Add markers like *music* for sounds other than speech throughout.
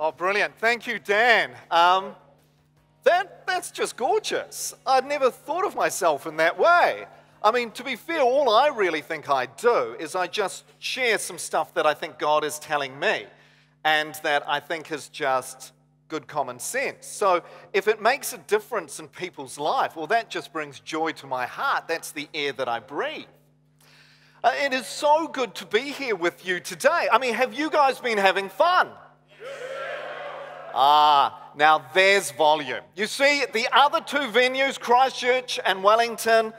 Oh, brilliant. Thank you, Dan. Um, that, that's just gorgeous. I'd never thought of myself in that way. I mean, to be fair, all I really think I do is I just share some stuff that I think God is telling me and that I think is just good common sense. So if it makes a difference in people's life, well, that just brings joy to my heart. That's the air that I breathe. Uh, it is so good to be here with you today. I mean, have you guys been having fun? Ah, now there's volume. You see, the other two venues, Christchurch and Wellington,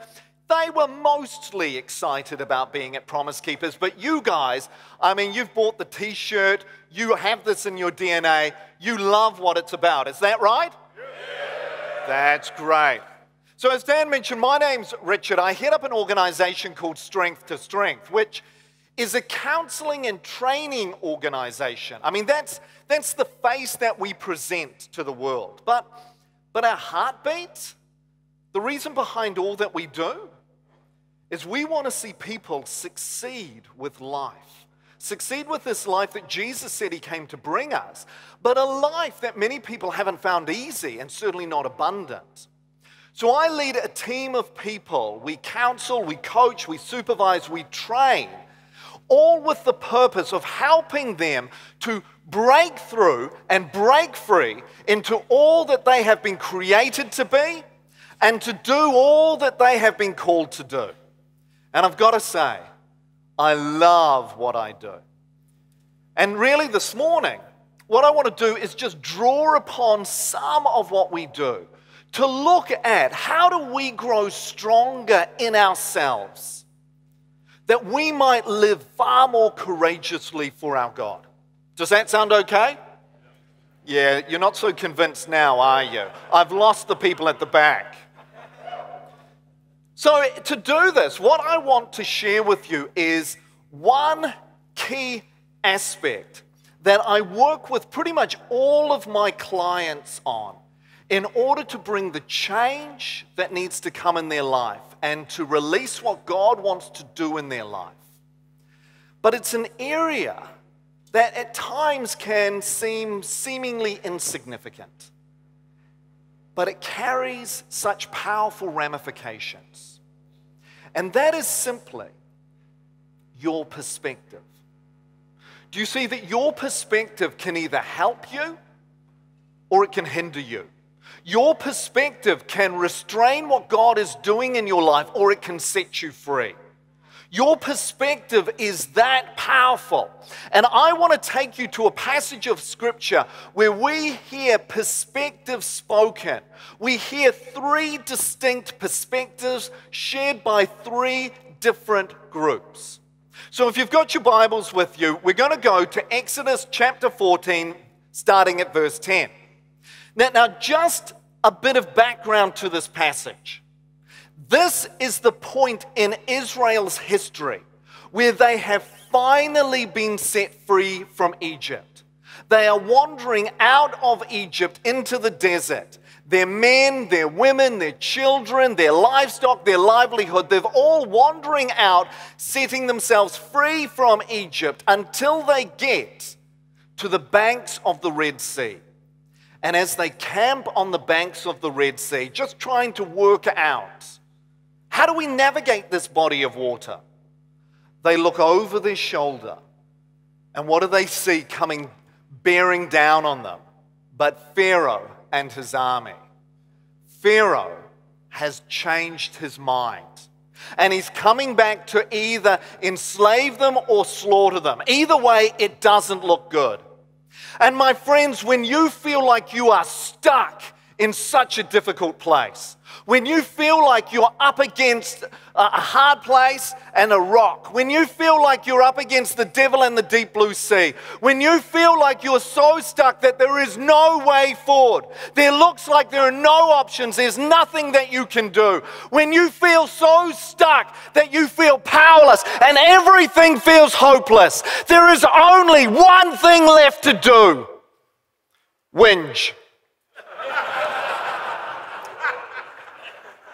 they were mostly excited about being at Promise Keepers, but you guys, I mean, you've bought the t shirt, you have this in your DNA, you love what it's about. Is that right? Yeah. That's great. So, as Dan mentioned, my name's Richard. I head up an organization called Strength to Strength, which is a counseling and training organization. I mean, that's, that's the face that we present to the world. But, but our heartbeat, the reason behind all that we do, is we want to see people succeed with life. Succeed with this life that Jesus said he came to bring us, but a life that many people haven't found easy and certainly not abundant. So I lead a team of people. We counsel, we coach, we supervise, we train, all with the purpose of helping them to break through and break free into all that they have been created to be and to do all that they have been called to do. And I've got to say, I love what I do. And really, this morning, what I want to do is just draw upon some of what we do to look at how do we grow stronger in ourselves that we might live far more courageously for our God. Does that sound okay? Yeah, you're not so convinced now, are you? I've lost the people at the back. So, to do this, what I want to share with you is one key aspect that I work with pretty much all of my clients on in order to bring the change that needs to come in their life and to release what God wants to do in their life. But it's an area that at times can seem seemingly insignificant, but it carries such powerful ramifications. And that is simply your perspective. Do you see that your perspective can either help you or it can hinder you? Your perspective can restrain what God is doing in your life or it can set you free. Your perspective is that powerful. And I want to take you to a passage of scripture where we hear perspective spoken. We hear three distinct perspectives shared by three different groups. So if you've got your Bibles with you, we're going to go to Exodus chapter 14, starting at verse 10. Now, now just a bit of background to this passage. This is the point in Israel's history where they have finally been set free from Egypt. They are wandering out of Egypt into the desert. Their men, their women, their children, their livestock, their livelihood, they're all wandering out, setting themselves free from Egypt until they get to the banks of the Red Sea. And as they camp on the banks of the Red Sea, just trying to work out how do we navigate this body of water? They look over their shoulder, and what do they see coming bearing down on them? But Pharaoh and his army. Pharaoh has changed his mind. And he's coming back to either enslave them or slaughter them. Either way, it doesn't look good. And my friends, when you feel like you are stuck in such a difficult place, when you feel like you're up against a hard place and a rock, when you feel like you're up against the devil and the deep blue sea, when you feel like you're so stuck that there is no way forward, there looks like there are no options, there's nothing that you can do, when you feel so stuck that you feel powerless and everything feels hopeless, there is only one thing left to do whinge.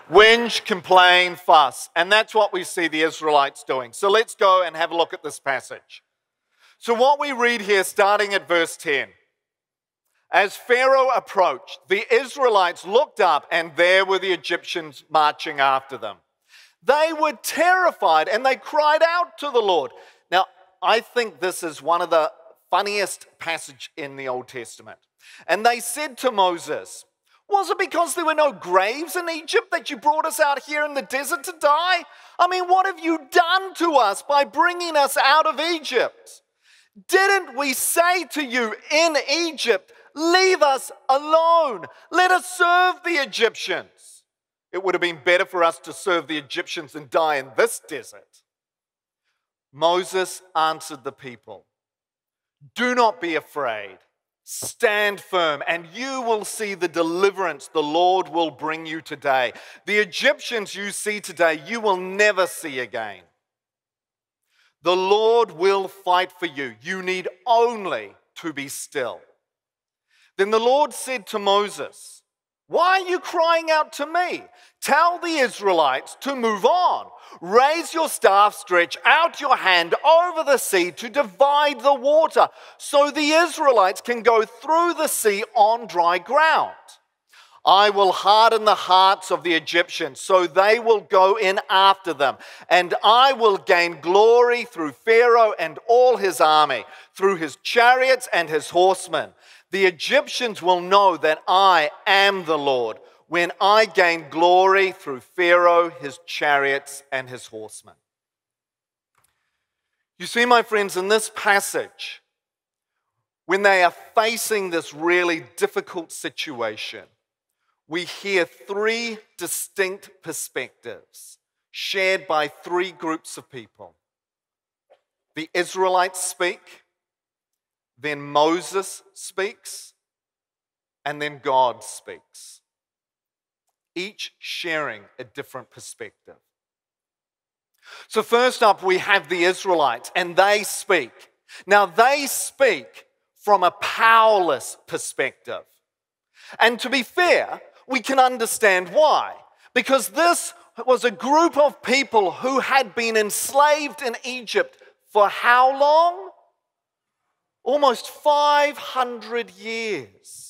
Whinge, complain, fuss. And that's what we see the Israelites doing. So let's go and have a look at this passage. So, what we read here, starting at verse 10 As Pharaoh approached, the Israelites looked up, and there were the Egyptians marching after them. They were terrified and they cried out to the Lord. Now, I think this is one of the funniest passage in the Old Testament. And they said to Moses, Was it because there were no graves in Egypt that you brought us out here in the desert to die? I mean, what have you done to us by bringing us out of Egypt? Didn't we say to you in Egypt, Leave us alone. Let us serve the Egyptians. It would have been better for us to serve the Egyptians and die in this desert. Moses answered the people Do not be afraid. Stand firm, and you will see the deliverance the Lord will bring you today. The Egyptians you see today, you will never see again. The Lord will fight for you. You need only to be still. Then the Lord said to Moses, Why are you crying out to me? Tell the Israelites to move on. Raise your staff, stretch out your hand over the sea to divide the water so the Israelites can go through the sea on dry ground. I will harden the hearts of the Egyptians, so they will go in after them. And I will gain glory through Pharaoh and all his army, through his chariots and his horsemen. The Egyptians will know that I am the Lord when I gain glory through Pharaoh, his chariots, and his horsemen. You see, my friends, in this passage, when they are facing this really difficult situation, we hear three distinct perspectives shared by three groups of people. The Israelites speak, then Moses speaks, and then God speaks, each sharing a different perspective. So, first up, we have the Israelites, and they speak. Now, they speak from a powerless perspective. And to be fair, we can understand why. Because this was a group of people who had been enslaved in Egypt for how long? Almost 500 years.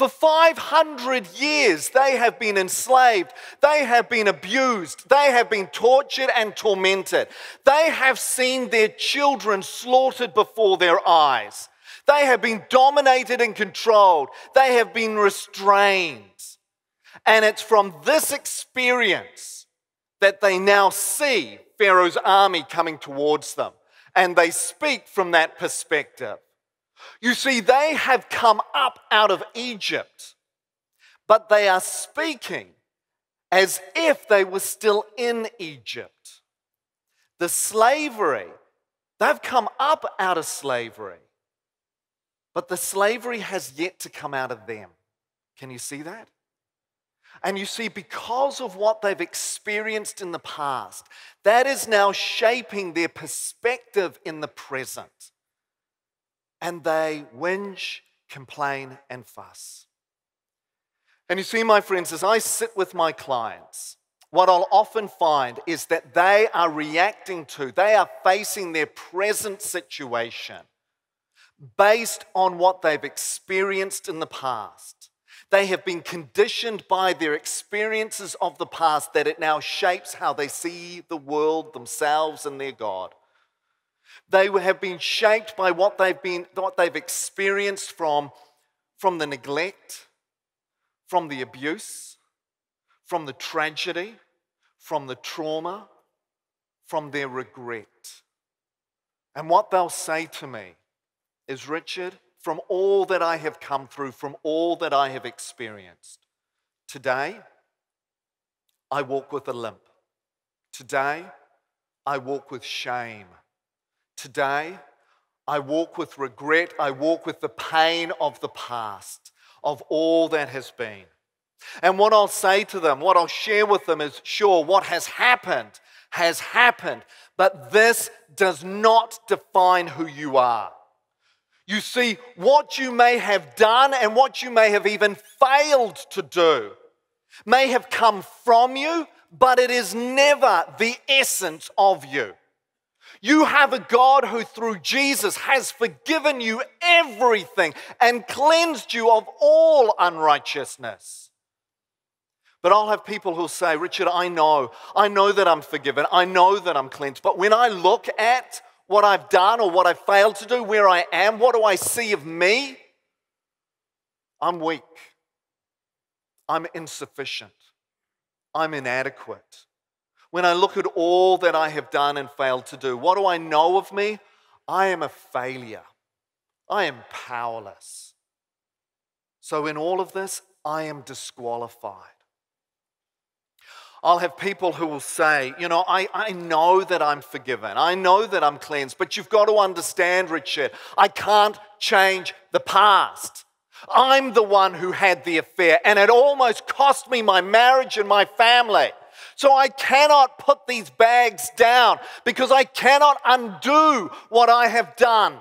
For 500 years, they have been enslaved. They have been abused. They have been tortured and tormented. They have seen their children slaughtered before their eyes. They have been dominated and controlled. They have been restrained. And it's from this experience that they now see Pharaoh's army coming towards them. And they speak from that perspective. You see, they have come up out of Egypt, but they are speaking as if they were still in Egypt. The slavery, they've come up out of slavery, but the slavery has yet to come out of them. Can you see that? And you see, because of what they've experienced in the past, that is now shaping their perspective in the present. And they whinge, complain, and fuss. And you see, my friends, as I sit with my clients, what I'll often find is that they are reacting to, they are facing their present situation based on what they've experienced in the past. They have been conditioned by their experiences of the past that it now shapes how they see the world, themselves, and their God. They have been shaped by what they've, been, what they've experienced from, from the neglect, from the abuse, from the tragedy, from the trauma, from their regret. And what they'll say to me is Richard, from all that I have come through, from all that I have experienced. Today, I walk with a limp. Today, I walk with shame. Today, I walk with regret. I walk with the pain of the past, of all that has been. And what I'll say to them, what I'll share with them is sure, what has happened has happened, but this does not define who you are. You see, what you may have done and what you may have even failed to do may have come from you, but it is never the essence of you. You have a God who, through Jesus, has forgiven you everything and cleansed you of all unrighteousness. But I'll have people who'll say, Richard, I know, I know that I'm forgiven, I know that I'm cleansed. But when I look at what I've done or what I've failed to do, where I am, what do I see of me? I'm weak. I'm insufficient. I'm inadequate. When I look at all that I have done and failed to do, what do I know of me? I am a failure. I am powerless. So, in all of this, I am disqualified. I'll have people who will say, You know, I, I know that I'm forgiven. I know that I'm cleansed, but you've got to understand, Richard, I can't change the past. I'm the one who had the affair, and it almost cost me my marriage and my family. So I cannot put these bags down because I cannot undo what I have done.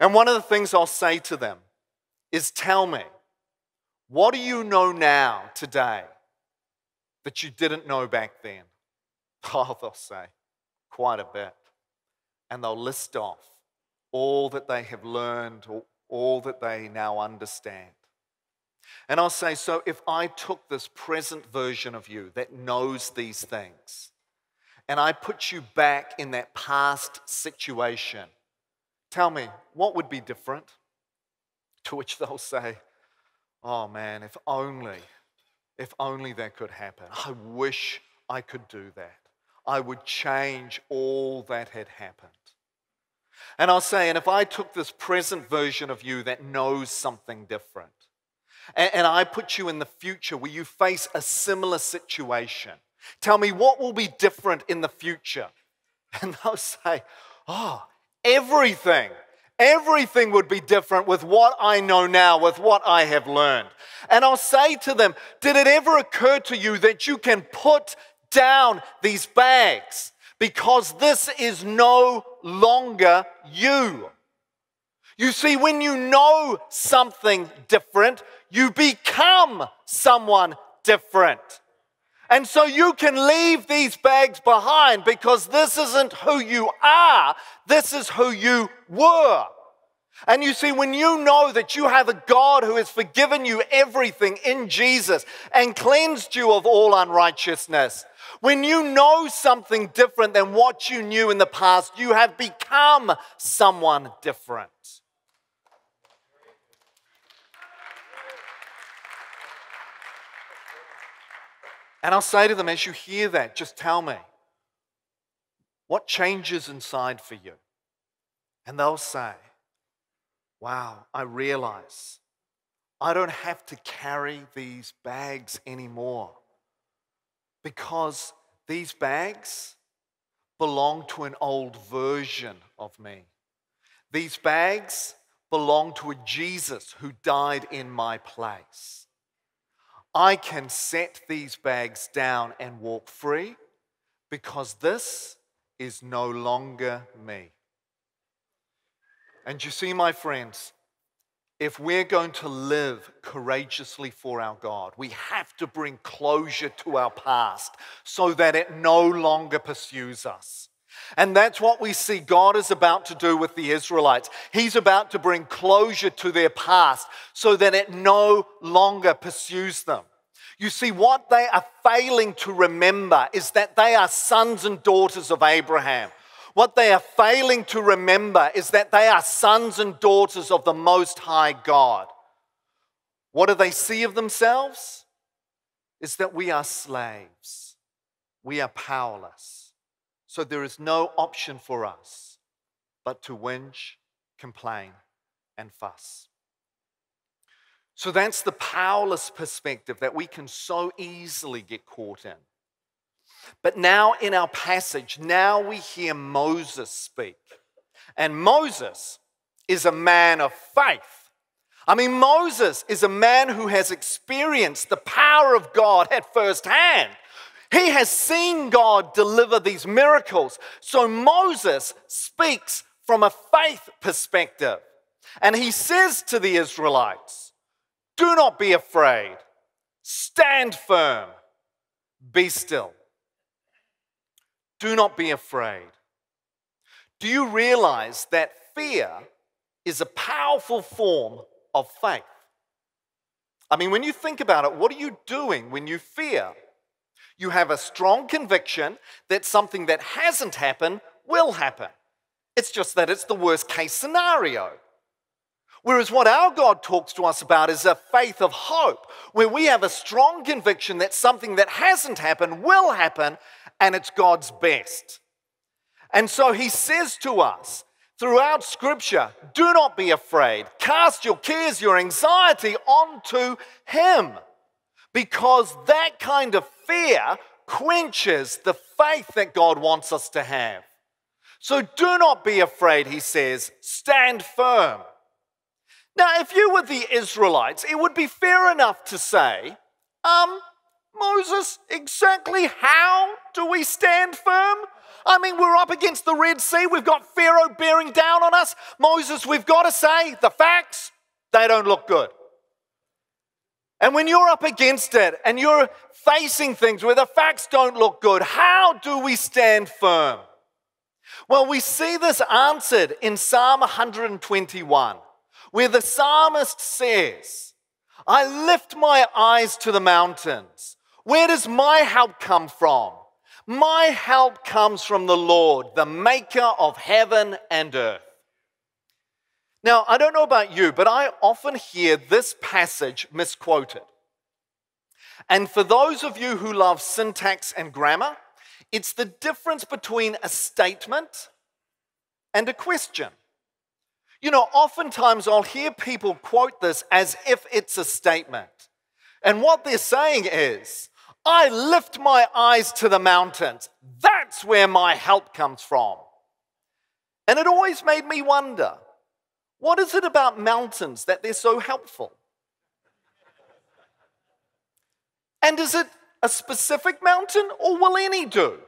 And one of the things I'll say to them is tell me, what do you know now, today, that you didn't know back then? *laughs* Oh, they'll say, quite a bit. And they'll list off all that they have learned, or all that they now understand. And I'll say, so if I took this present version of you that knows these things, and I put you back in that past situation, tell me, what would be different? To which they'll say, oh man, if only, if only that could happen. I wish I could do that. I would change all that had happened. And I'll say, and if I took this present version of you that knows something different, and I put you in the future where you face a similar situation. Tell me what will be different in the future? *laughs* And they'll say, Oh, everything. Everything would be different with what I know now, with what I have learned. And I'll say to them, Did it ever occur to you that you can put down these bags because this is no longer you? You see, when you know something different, you become someone different. And so you can leave these bags behind because this isn't who you are, this is who you were. And you see, when you know that you have a God who has forgiven you everything in Jesus and cleansed you of all unrighteousness, when you know something different than what you knew in the past, you have become someone different. And I'll say to them, as you hear that, just tell me, what changes inside for you? And they'll say, wow, I realize I don't have to carry these bags anymore because these bags belong to an old version of me. These bags belong to a Jesus who died in my place. I can set these bags down and walk free because this is no longer me. And you see, my friends, if we're going to live courageously for our God, we have to bring closure to our past so that it no longer pursues us. And that's what we see God is about to do with the Israelites. He's about to bring closure to their past so that it no longer pursues them. You see, what they are failing to remember is that they are sons and daughters of Abraham. What they are failing to remember is that they are sons and daughters of the Most High God. What do they see of themselves? Is that we are slaves, we are powerless. So there is no option for us but to whinge, complain, and fuss. So that's the powerless perspective that we can so easily get caught in. But now in our passage, now we hear Moses speak. And Moses is a man of faith. I mean, Moses is a man who has experienced the power of God at first hand. He has seen God deliver these miracles. So Moses speaks from a faith perspective. And he says to the Israelites, Do not be afraid, stand firm, be still. Do not be afraid, Do you realize that fear is a powerful form of faith? I mean, when you think about it, what are you doing when you fear? You have a strong conviction that something that hasn't happened will happen. It's just that it's the worst case scenario. Whereas what our God talks to us about is a faith of hope, where we have a strong conviction that something that hasn't happened will happen and it's God's best. And so he says to us throughout Scripture do not be afraid. Cast your cares, your anxiety onto him, because that kind of fear quenches the faith that God wants us to have. So do not be afraid, he says, stand firm. Now, if you were the Israelites, it would be fair enough to say, um, Moses, exactly how do we stand firm? I mean, we're up against the Red Sea. We've got Pharaoh bearing down on us. Moses, we've got to say the facts, they don't look good. And when you're up against it and you're facing things where the facts don't look good, how do we stand firm? Well, we see this answered in Psalm 121, where the psalmist says, I lift my eyes to the mountains. Where does my help come from? My help comes from the Lord, the maker of heaven and earth. Now, I don't know about you, but I often hear this passage misquoted. And for those of you who love syntax and grammar, it's the difference between a statement and a question. You know, oftentimes I'll hear people quote this as if it's a statement. And what they're saying is, I lift my eyes to the mountains. That's where my help comes from. And it always made me wonder what is it about mountains that they're so helpful? And is it a specific mountain, or will any do?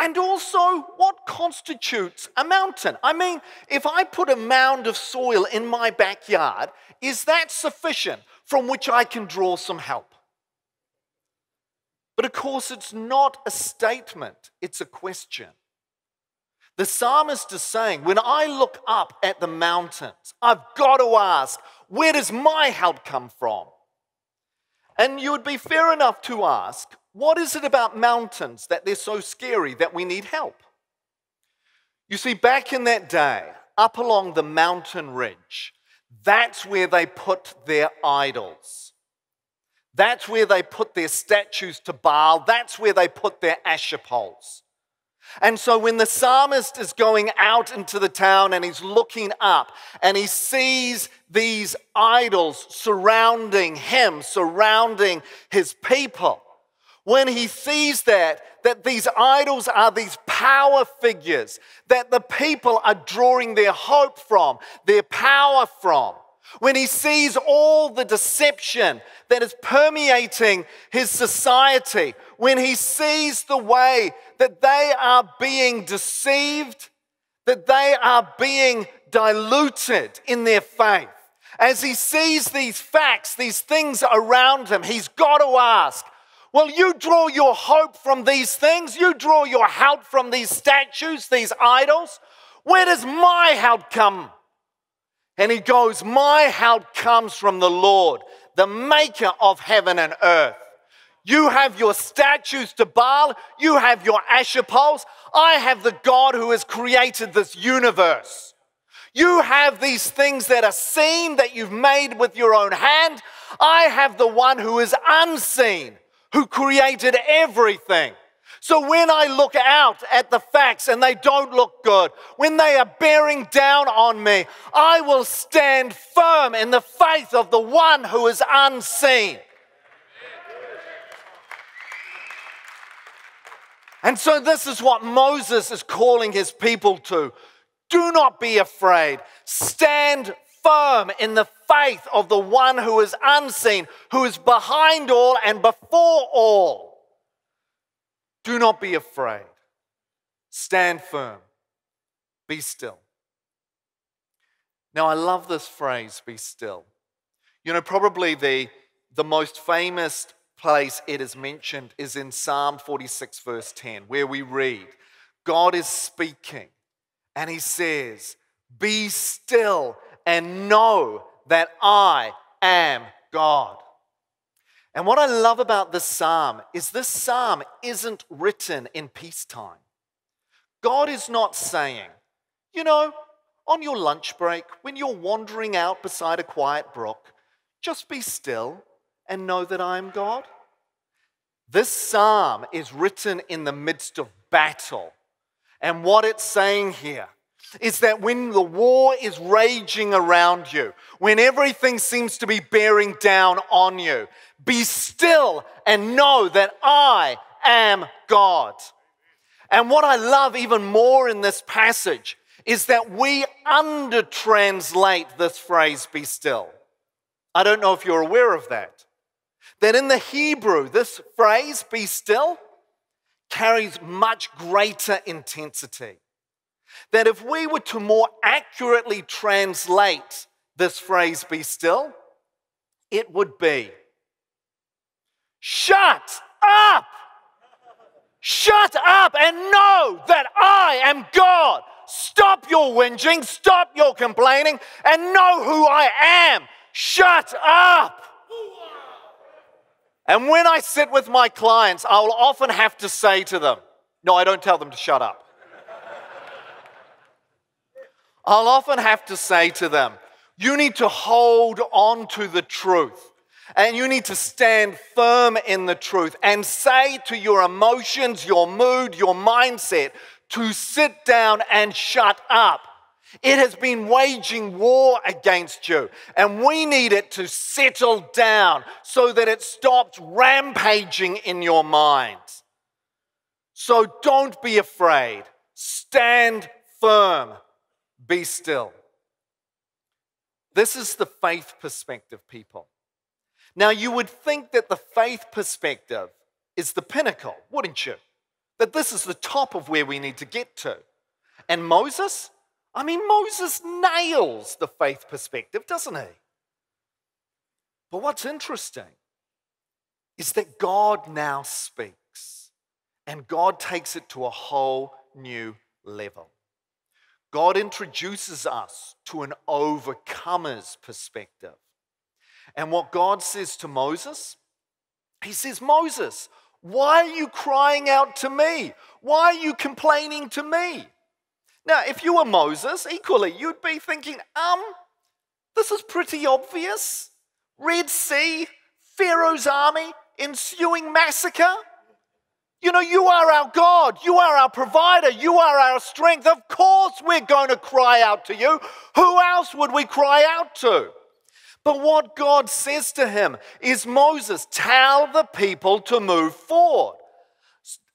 And also, what constitutes a mountain? I mean, if I put a mound of soil in my backyard, is that sufficient from which I can draw some help? But of course, it's not a statement, it's a question. The psalmist is saying, when I look up at the mountains, I've got to ask, where does my help come from? And you would be fair enough to ask, what is it about mountains that they're so scary that we need help? You see, back in that day, up along the mountain ridge, that's where they put their idols. That's where they put their statues to Baal. That's where they put their Asherah poles. And so when the psalmist is going out into the town and he's looking up and he sees these idols surrounding him, surrounding his people, when he sees that, that these idols are these power figures that the people are drawing their hope from, their power from, when he sees all the deception that is permeating his society, when he sees the way that they are being deceived, that they are being diluted in their faith, as he sees these facts, these things around him, he's got to ask, well, you draw your hope from these things, you draw your help from these statues, these idols. Where does my help come? And he goes, My help comes from the Lord, the maker of heaven and earth. You have your statues to Baal, you have your Asherah poles. I have the God who has created this universe. You have these things that are seen that you've made with your own hand. I have the one who is unseen who created everything. So when I look out at the facts and they don't look good, when they are bearing down on me, I will stand firm in the faith of the one who is unseen. And so, this is what Moses is calling his people to. Do not be afraid. Stand firm in the faith of the one who is unseen, who is behind all and before all. Do not be afraid. Stand firm. Be still. Now, I love this phrase, be still. You know, probably the, the most famous place it is mentioned is in Psalm 46, verse 10, where we read, God is speaking And he says, Be still and know that I am God. And what I love about this psalm is this psalm isn't written in peacetime. God is not saying, you know, on your lunch break, when you're wandering out beside a quiet brook, just be still and know that I am God. This psalm is written in the midst of battle. And what it's saying here is that when the war is raging around you, when everything seems to be bearing down on you, be still and know that I am God. And what I love even more in this passage is that we under translate this phrase, be still. I don't know if you're aware of that. That in the Hebrew, this phrase, be still, carries much greater intensity. That if we were to more accurately translate this phrase, be still, it would be shut up! Shut up and know that I am God. Stop your whinging, stop your complaining, and know who I am. Shut up. And when I sit with my clients, I'll often have to say to them, no, I don't tell them to shut up. I'll often have to say to them, you need to hold on to the truth. And you need to stand firm in the truth and say to your emotions, your mood, your mindset to sit down and shut up. It has been waging war against you, and we need it to settle down so that it stops rampaging in your mind. So don't be afraid. Stand firm. Be still. This is the faith perspective, people. Now, you would think that the faith perspective is the pinnacle, wouldn't you? That this is the top of where we need to get to. And Moses, I mean, Moses nails the faith perspective, doesn't he? But what's interesting is that God now speaks, and God takes it to a whole new level. God introduces us to an overcomer's perspective. And what God says to Moses, He says, Moses, why are you crying out to me? Why are you complaining to me? Now, if you were Moses, equally, you'd be thinking, um, this is pretty obvious. Red Sea, Pharaoh's army, ensuing massacre. You know, you are our God. You are our provider. You are our strength. Of course, we're going to cry out to you. Who else would we cry out to? But what God says to him is Moses, tell the people to move forward.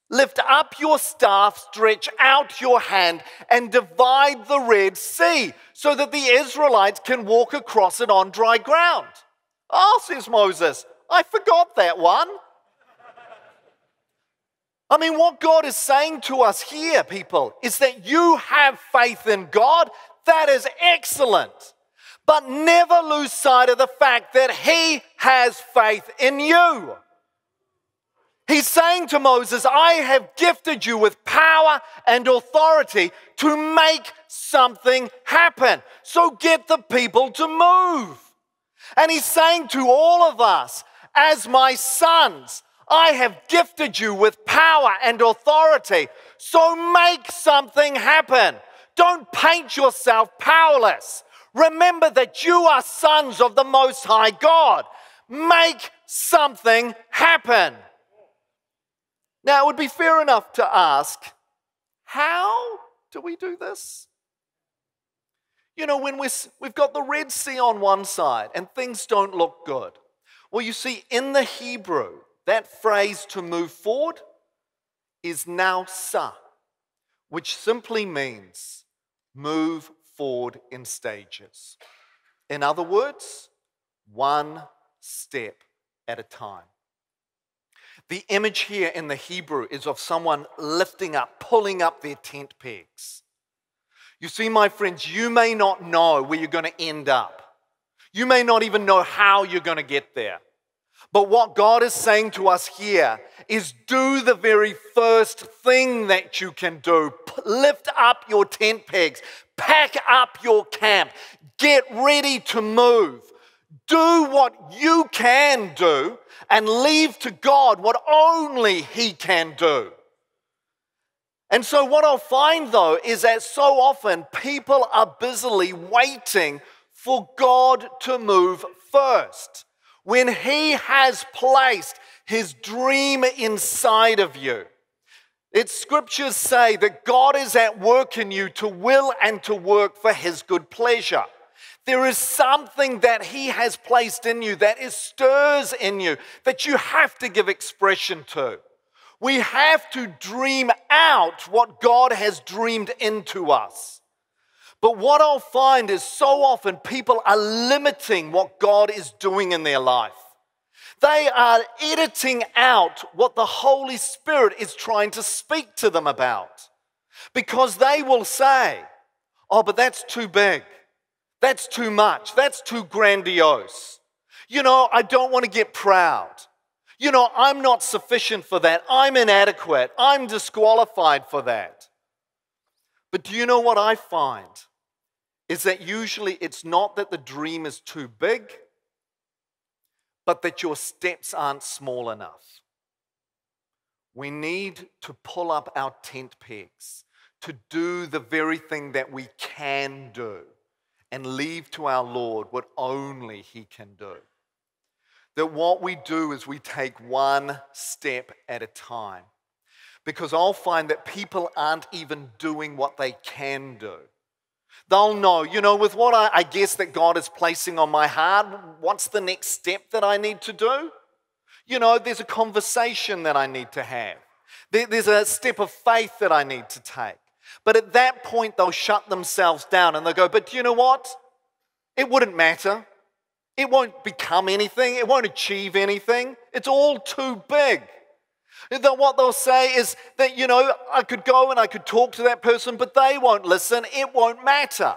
Lift up your staff, stretch out your hand, and divide the Red Sea so that the Israelites can walk across it on dry ground. Oh, says Moses, I forgot that one. I mean, what God is saying to us here, people, is that you have faith in God. That is excellent. But never lose sight of the fact that He has faith in you. He's saying to Moses, I have gifted you with power and authority to make something happen. So get the people to move. And he's saying to all of us, as my sons, I have gifted you with power and authority. So make something happen. Don't paint yourself powerless. Remember that you are sons of the Most High God. Make something happen. Now, it would be fair enough to ask, how do we do this? You know, when we we've got the Red Sea on one side and things don't look good. Well, you see, in the Hebrew, that phrase to move forward is nasa, which simply means move forward in stages. In other words, one step at a time. The image here in the Hebrew is of someone lifting up, pulling up their tent pegs. You see, my friends, you may not know where you're going to end up. You may not even know how you're going to get there. But what God is saying to us here is do the very first thing that you can do. Lift up your tent pegs, pack up your camp, get ready to move. Do what you can do and leave to God what only He can do. And so, what I'll find though is that so often people are busily waiting for God to move first. When He has placed His dream inside of you, its scriptures say that God is at work in you to will and to work for His good pleasure. There is something that He has placed in you that is stirs in you that you have to give expression to. We have to dream out what God has dreamed into us. But what I'll find is so often people are limiting what God is doing in their life. They are editing out what the Holy Spirit is trying to speak to them about. Because they will say, Oh, but that's too big. That's too much. That's too grandiose. You know, I don't want to get proud. You know, I'm not sufficient for that. I'm inadequate. I'm disqualified for that. But do you know what I find? Is that usually it's not that the dream is too big, but that your steps aren't small enough. We need to pull up our tent pegs to do the very thing that we can do and leave to our Lord what only He can do. That what we do is we take one step at a time. Because I'll find that people aren't even doing what they can do. They'll know, you know, with what I, I guess that God is placing on my heart, what's the next step that I need to do? You know, there's a conversation that I need to have. There, there's a step of faith that I need to take. But at that point, they'll shut themselves down and they'll go, But do you know what? It wouldn't matter. It won't become anything. It won't achieve anything. It's all too big. That what they'll say is that, you know, I could go and I could talk to that person, but they won't listen. It won't matter.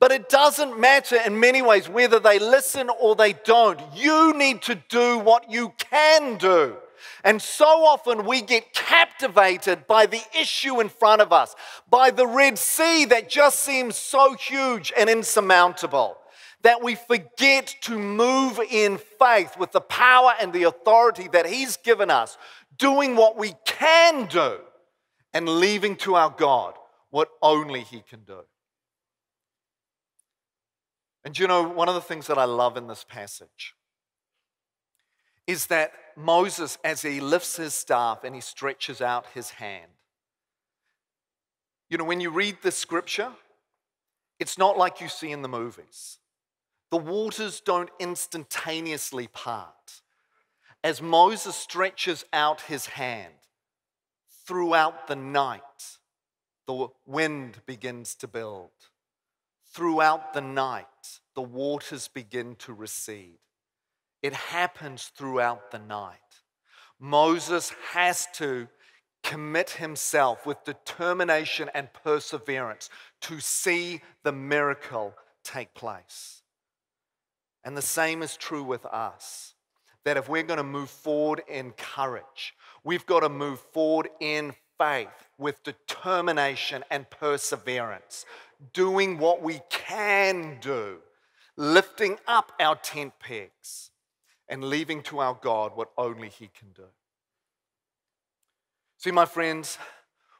But it doesn't matter in many ways whether they listen or they don't. You need to do what you can do. And so often we get captivated by the issue in front of us, by the Red Sea that just seems so huge and insurmountable, that we forget to move in faith with the power and the authority that He's given us, doing what we can do and leaving to our God what only He can do. And you know, one of the things that I love in this passage is that Moses, as he lifts his staff and he stretches out his hand, you know, when you read the scripture, it's not like you see in the movies. The waters don't instantaneously part. As Moses stretches out his hand throughout the night, the wind begins to build. Throughout the night, the waters begin to recede. It happens throughout the night. Moses has to commit himself with determination and perseverance to see the miracle take place. And the same is true with us. That if we're going to move forward in courage, we've got to move forward in faith with determination and perseverance, doing what we can do, lifting up our tent pegs and leaving to our God what only He can do. See, my friends,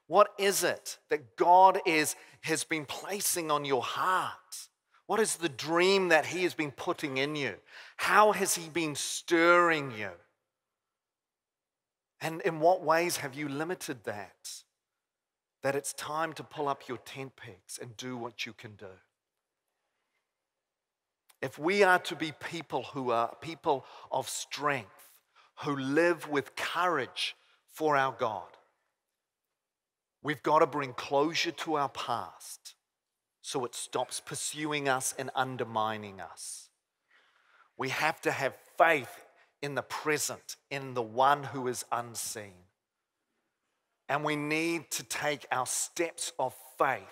what is it that God is, has been placing on your heart? What is the dream that He has been putting in you? How has He been stirring you? And in what ways have you limited that? That it's time to pull up your tent pegs and do what you can do if we are to be people who are people of strength, who live with courage for our God, we've got to bring closure to our past so it stops pursuing us and undermining us. We have to have faith in the present, in the one who is unseen. And we need to take our steps of faith,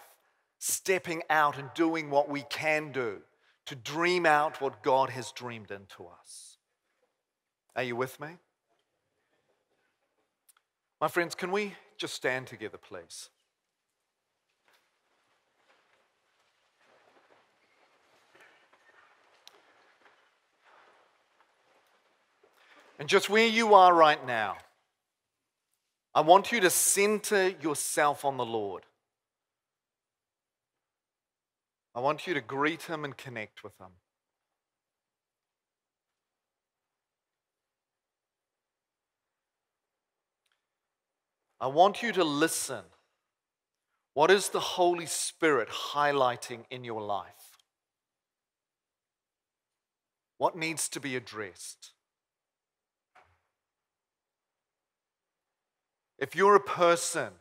stepping out and doing what we can do to dream out what God has dreamed into us. Are you with me? My friends, can we just stand together, please? And just where you are right now, I want you to center yourself on the Lord. I want you to greet Him and connect with Him. I want you to listen. What is the Holy Spirit highlighting in your life? What needs to be addressed? If you're a person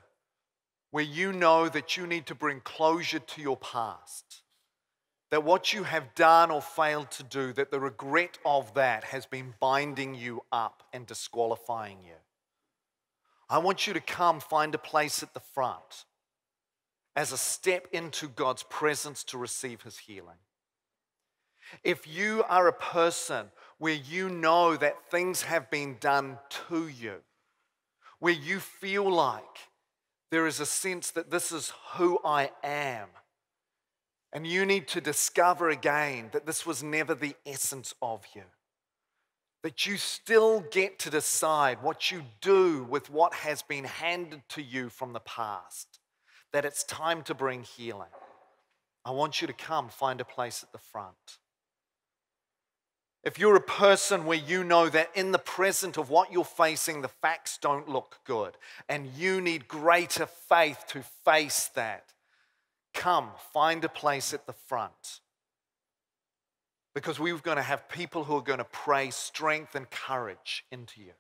where you know that you need to bring closure to your past, that what you have done or failed to do, that the regret of that has been binding you up and disqualifying you. I want you to come find a place at the front as a step into God's presence to receive his healing. If you are a person where you know that things have been done to you, where you feel like there is a sense that this is who I am, and you need to discover again that this was never the essence of you that you still get to decide what you do with what has been handed to you from the past, that it's time to bring healing. I want you to come find a place at the front. If you're a person where you know that in the present of what you're facing, the facts don't look good, and you need greater faith to face that, come find a place at the front. Because we're going to have people who are going to pray strength and courage into you.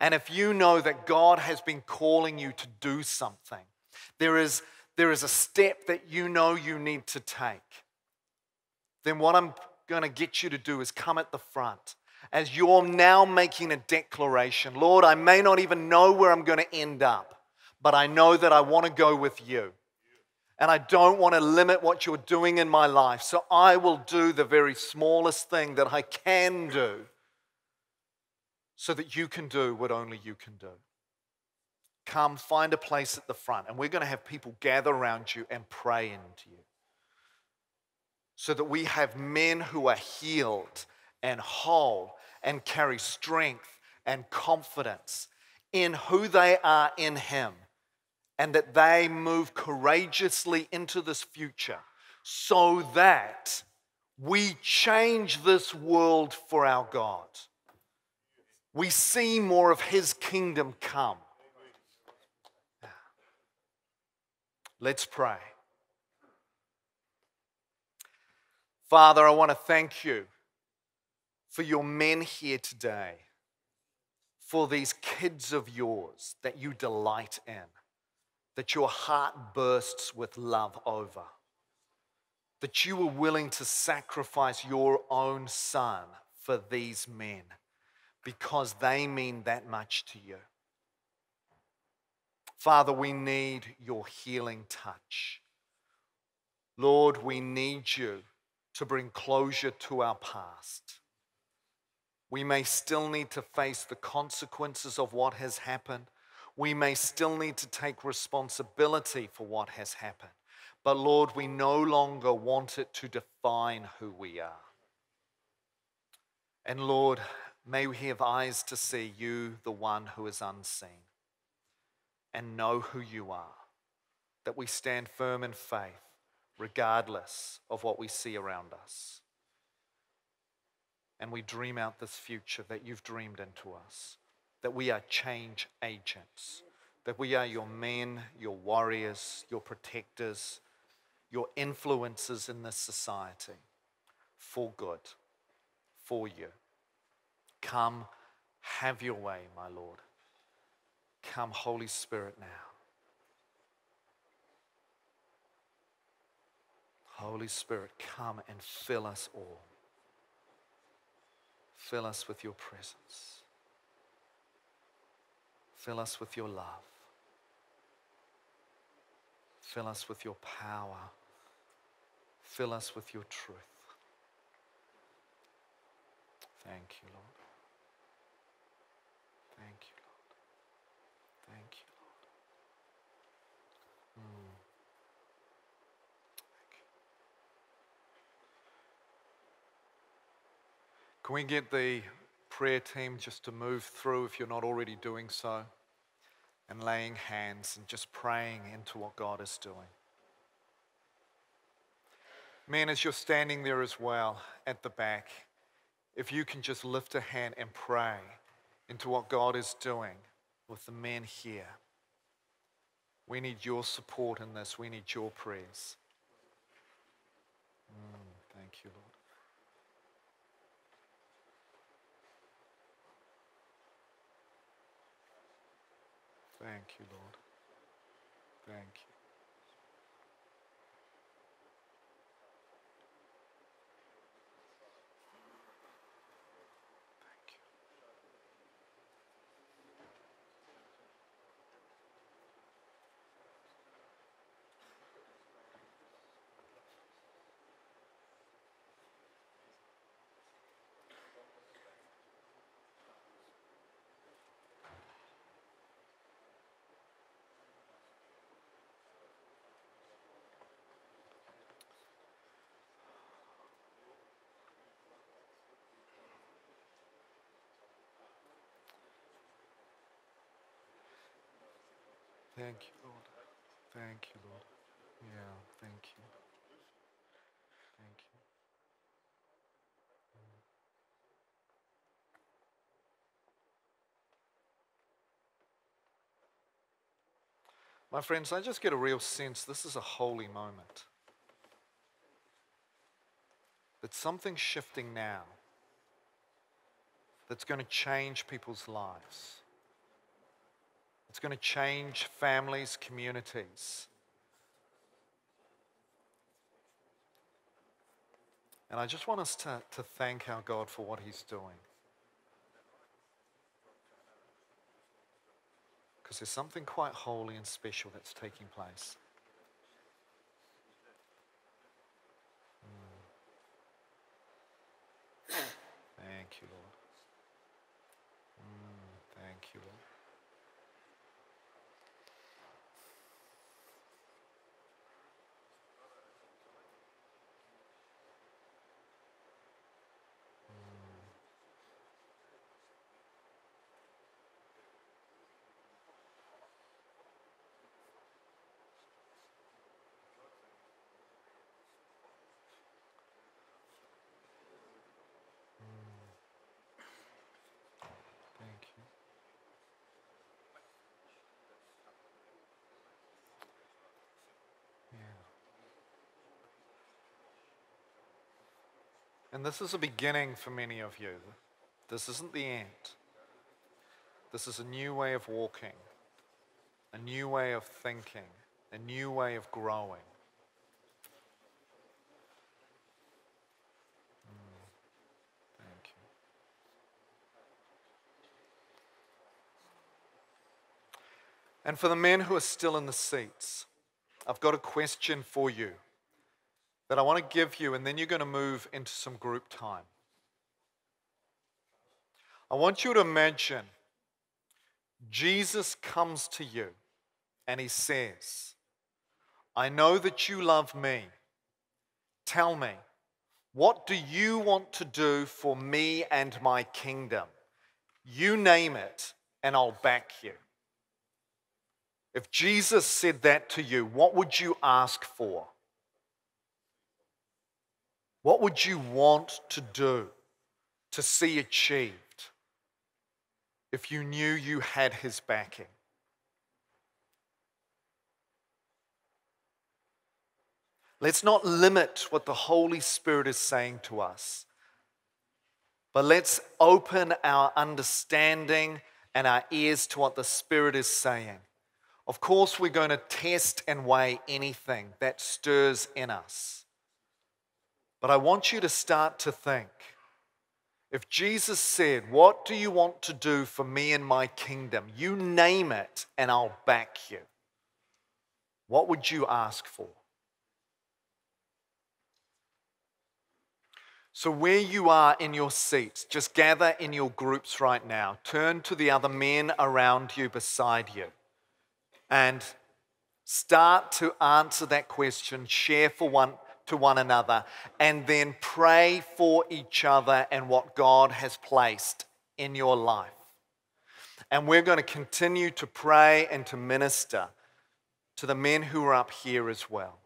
And if you know that God has been calling you to do something, there is, there is a step that you know you need to take, then what I'm going to get you to do is come at the front. As you're now making a declaration Lord, I may not even know where I'm going to end up, but I know that I want to go with you and I don't want to limit what you're doing in my life. So I will do the very smallest thing that I can do so that you can do what only you can do. Come, find a place at the front, and we're going to have people gather around you and pray into you so that we have men who are healed and whole and carry strength and confidence in who they are in Him and that they move courageously into this future so that we change this world for our God. We see more of His kingdom come. Let's pray. Father, I want to thank you for your men here today, for these kids of yours that you delight in that your heart bursts with love over. That you were willing to sacrifice your own son for these men because they mean that much to you. Father, we need your healing touch. Lord, we need you to bring closure to our past. We may still need to face the consequences of what has happened we may still need to take responsibility for what has happened. But Lord, we no longer want it to define who we are. And Lord, may we have eyes to see you, the one who is unseen, and know who you are. That we stand firm in faith, regardless of what we see around us. And we dream out this future that you've dreamed into us that we are change agents, that we are your men, your warriors, your protectors, your influences in this society for good, for you. Come, have your way, my Lord. Come, Holy Spirit, now. Holy Spirit, come and fill us all. Fill us with your presence. Fill us with your love. Fill us with your power. Fill us with your truth. Thank you, Lord. Thank you, Lord. Thank you, Lord. Mm. Thank you. Can we get the prayer team just to move through if you're not already doing so? And laying hands and just praying into what God is doing. Men, as you're standing there as well at the back, if you can just lift a hand and pray into what God is doing with the men here. We need your support in this. We need your prayers. Mm, thank you, Lord. Thank you, Lord. Thank you. Thank you, Lord. Thank you, Lord. Yeah, thank you. Thank you. Mm. My friends, I just get a real sense this is a holy moment. That something's shifting now that's going to change people's lives. It's going to change families, communities. And I just want us to, to thank our God for what He's doing. Because there's something quite holy and special that's taking place. Mm. Thank you, Lord. Mm, thank you, Lord. Thank you. Yeah. And this is a beginning for many of you. This isn't the end. This is a new way of walking, a new way of thinking, a new way of growing. Mm. And for the men who are still in the seats, I've got a question for you that I want to give you, and then you're going to move into some group time. I want you to imagine Jesus comes to you and he says, I know that you love me. Tell me, what do you want to do for me and my kingdom? You name it, and I'll back you. If Jesus said that to you, what would you ask for? What would you want to do to see achieved if you knew you had his backing? Let's not limit what the Holy Spirit is saying to us, but let's open our understanding and our ears to what the Spirit is saying. Of course, we're going to test and weigh anything that stirs in us. But I want you to start to think if Jesus said, What do you want to do for me and my kingdom? You name it, and I'll back you. What would you ask for? So, where you are in your seats, just gather in your groups right now. Turn to the other men around you, beside you, and start to answer that question. Share for one to one another and then pray for each other and what God has placed in your life. And we're going to continue to pray and to minister to the men who are up here as well.